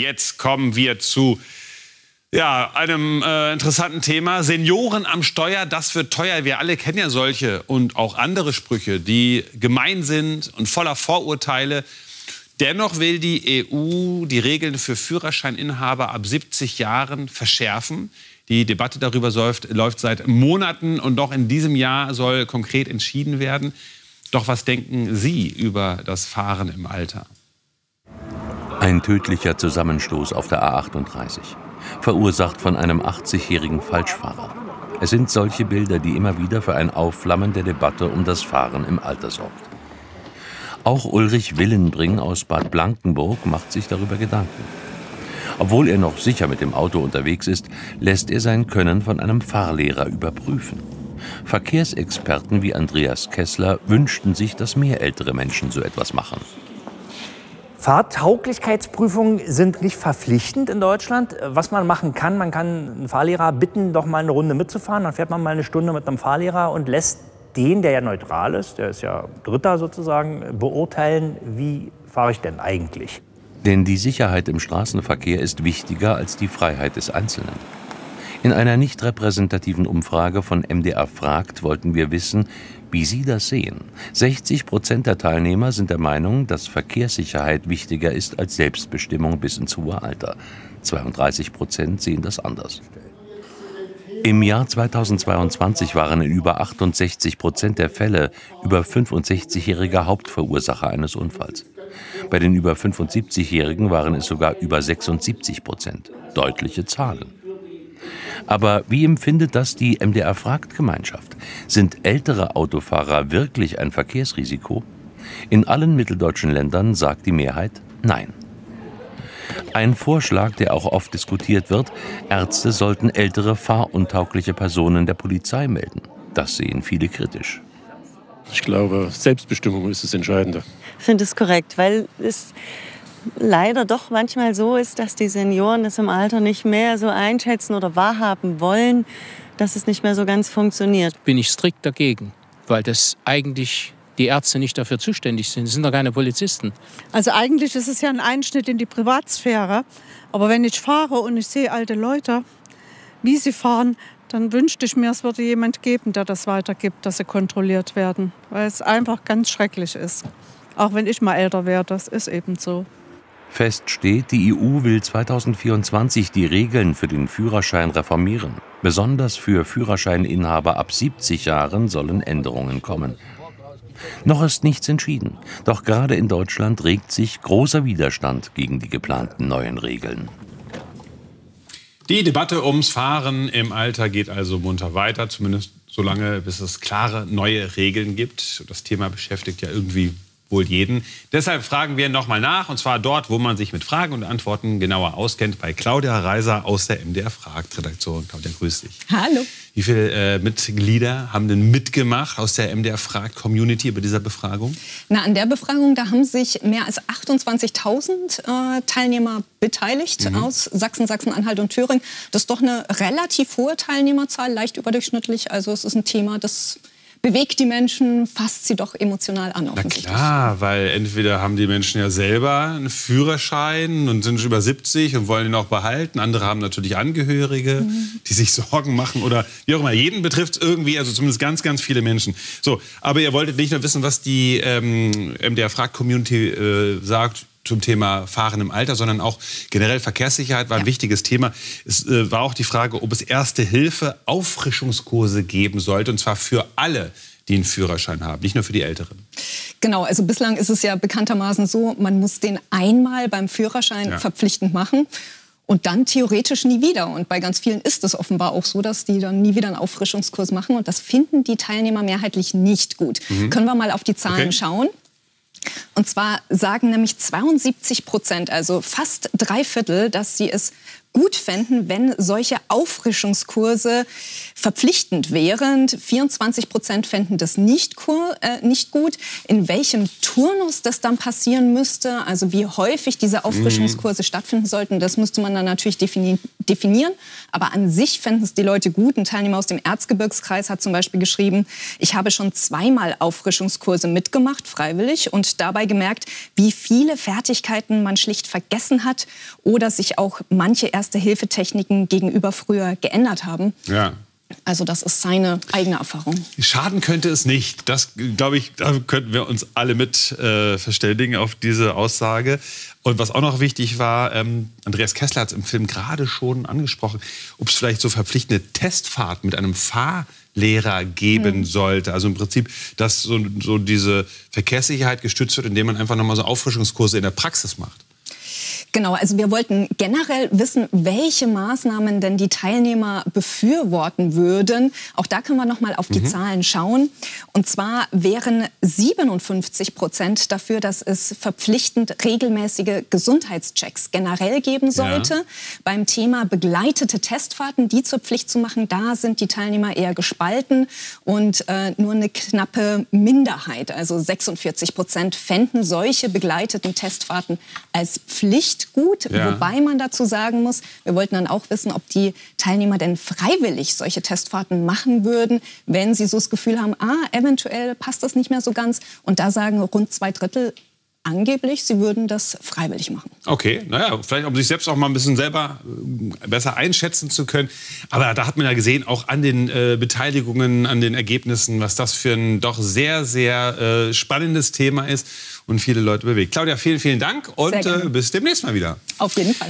Jetzt kommen wir zu ja, einem äh, interessanten Thema. Senioren am Steuer, das wird teuer. Wir alle kennen ja solche und auch andere Sprüche, die gemein sind und voller Vorurteile. Dennoch will die EU die Regeln für Führerscheininhaber ab 70 Jahren verschärfen. Die Debatte darüber läuft, seit Monaten und noch in diesem Jahr soll konkret entschieden werden. Doch was denken Sie über das Fahren im Alter? Ein tödlicher Zusammenstoß auf der A38, verursacht von einem 80-jährigen Falschfahrer. Es sind solche Bilder, die immer wieder für ein Aufflammen der Debatte um das Fahren im Alter sorgt. Auch Ulrich Willenbring aus Bad Blankenburg macht sich darüber Gedanken. Obwohl er noch sicher mit dem Auto unterwegs ist, lässt er sein Können von einem Fahrlehrer überprüfen. Verkehrsexperten wie Andreas Kessler wünschten sich, dass mehr ältere Menschen so etwas machen. Fahrtauglichkeitsprüfungen sind nicht verpflichtend in Deutschland. Was man machen kann, man kann einen Fahrlehrer bitten, doch mal eine Runde mitzufahren. Dann fährt man mal eine Stunde mit einem Fahrlehrer und lässt den, der ja neutral ist, der ist ja Dritter sozusagen, beurteilen, wie fahre ich denn eigentlich. Denn die Sicherheit im Straßenverkehr ist wichtiger als die Freiheit des Einzelnen. In einer nicht repräsentativen Umfrage von MDR fragt wollten wir wissen, wie Sie das sehen. 60 Prozent der Teilnehmer sind der Meinung, dass Verkehrssicherheit wichtiger ist als Selbstbestimmung bis ins hohe Alter. 32 Prozent sehen das anders. Im Jahr 2022 waren in über 68 Prozent der Fälle über 65-jährige Hauptverursacher eines Unfalls. Bei den über 75-Jährigen waren es sogar über 76 Prozent. Deutliche Zahlen. Aber wie empfindet das die MDR fragt Gemeinschaft? Sind ältere Autofahrer wirklich ein Verkehrsrisiko? In allen mitteldeutschen Ländern sagt die Mehrheit Nein. Ein Vorschlag, der auch oft diskutiert wird, Ärzte sollten ältere fahruntaugliche Personen der Polizei melden. Das sehen viele kritisch. Ich glaube, Selbstbestimmung ist das Entscheidende. Ich finde es korrekt, weil es leider doch manchmal so ist, dass die Senioren es im Alter nicht mehr so einschätzen oder wahrhaben wollen, dass es nicht mehr so ganz funktioniert. Bin ich strikt dagegen, weil das eigentlich die Ärzte nicht dafür zuständig sind. Das sind doch keine Polizisten. Also eigentlich ist es ja ein Einschnitt in die Privatsphäre. Aber wenn ich fahre und ich sehe alte Leute, wie sie fahren, dann wünschte ich mir, es würde jemand geben, der das weitergibt, dass sie kontrolliert werden. Weil es einfach ganz schrecklich ist. Auch wenn ich mal älter werde, das ist eben so. Fest steht, die EU will 2024 die Regeln für den Führerschein reformieren. Besonders für Führerscheininhaber ab 70 Jahren sollen Änderungen kommen. Noch ist nichts entschieden, doch gerade in Deutschland regt sich großer Widerstand gegen die geplanten neuen Regeln. Die Debatte ums Fahren im Alter geht also munter weiter, zumindest solange bis es klare neue Regeln gibt. Das Thema beschäftigt ja irgendwie wohl jeden. Deshalb fragen wir nochmal nach, und zwar dort, wo man sich mit Fragen und Antworten genauer auskennt, bei Claudia Reiser aus der MDR Fragt-Redaktion. Claudia, grüß dich. Hallo. Wie viele äh, Mitglieder haben denn mitgemacht aus der MDR Fragt-Community bei dieser Befragung? Na, an der Befragung, da haben sich mehr als 28.000 äh, Teilnehmer beteiligt mhm. aus Sachsen, Sachsen-Anhalt und Thüringen. Das ist doch eine relativ hohe Teilnehmerzahl, leicht überdurchschnittlich. Also es ist ein Thema, das bewegt die Menschen, fasst sie doch emotional an. Na klar, weil entweder haben die Menschen ja selber einen Führerschein und sind schon über 70 und wollen ihn auch behalten. Andere haben natürlich Angehörige, mhm. die sich Sorgen machen oder wie auch immer. Jeden betrifft es irgendwie, also zumindest ganz, ganz viele Menschen. So, aber ihr wolltet nicht nur wissen, was die ähm, MDR Frag-Community äh, sagt zum Thema Fahren im Alter, sondern auch generell Verkehrssicherheit war ein ja. wichtiges Thema. Es äh, war auch die Frage, ob es erste Hilfe Auffrischungskurse geben sollte, und zwar für alle die einen Führerschein haben, nicht nur für die Älteren. Genau, also bislang ist es ja bekanntermaßen so, man muss den einmal beim Führerschein ja. verpflichtend machen und dann theoretisch nie wieder. Und bei ganz vielen ist es offenbar auch so, dass die dann nie wieder einen Auffrischungskurs machen. Und das finden die Teilnehmer mehrheitlich nicht gut. Mhm. Können wir mal auf die Zahlen okay. schauen? Und zwar sagen nämlich 72 Prozent, also fast drei Viertel, dass sie es gut fänden, wenn solche Auffrischungskurse verpflichtend wären. 24 Prozent fänden das nicht, äh, nicht gut. In welchem Turnus das dann passieren müsste, also wie häufig diese Auffrischungskurse mhm. stattfinden sollten, das müsste man dann natürlich defini definieren. Aber an sich fänden es die Leute gut. Ein Teilnehmer aus dem Erzgebirgskreis hat zum Beispiel geschrieben, ich habe schon zweimal Auffrischungskurse mitgemacht, freiwillig, und dabei gemerkt, wie viele Fertigkeiten man schlicht vergessen hat oder sich auch manche Erste-Hilfe-Techniken gegenüber früher geändert haben. Ja. Also das ist seine eigene Erfahrung. Schaden könnte es nicht. Das, glaube ich, da könnten wir uns alle mit äh, verständigen auf diese Aussage. Und was auch noch wichtig war, ähm, Andreas Kessler hat es im Film gerade schon angesprochen, ob es vielleicht so verpflichtende Testfahrten mit einem Fahrlehrer geben hm. sollte. Also im Prinzip, dass so, so diese Verkehrssicherheit gestützt wird, indem man einfach nochmal so Auffrischungskurse in der Praxis macht. Genau, also wir wollten generell wissen, welche Maßnahmen denn die Teilnehmer befürworten würden. Auch da können wir noch mal auf die mhm. Zahlen schauen. Und zwar wären 57 Prozent dafür, dass es verpflichtend regelmäßige Gesundheitschecks generell geben sollte. Ja. Beim Thema begleitete Testfahrten, die zur Pflicht zu machen, da sind die Teilnehmer eher gespalten und äh, nur eine knappe Minderheit, also 46 Prozent, fänden solche begleiteten Testfahrten als Pflicht nicht gut. Ja. Wobei man dazu sagen muss, wir wollten dann auch wissen, ob die Teilnehmer denn freiwillig solche Testfahrten machen würden, wenn sie so das Gefühl haben, ah, eventuell passt das nicht mehr so ganz. Und da sagen rund zwei Drittel, angeblich, sie würden das freiwillig machen. Okay, naja, vielleicht um sich selbst auch mal ein bisschen selber äh, besser einschätzen zu können. Aber da hat man ja gesehen, auch an den äh, Beteiligungen, an den Ergebnissen, was das für ein doch sehr, sehr äh, spannendes Thema ist und viele Leute bewegt. Claudia, vielen, vielen Dank und äh, bis demnächst mal wieder. Auf jeden Fall.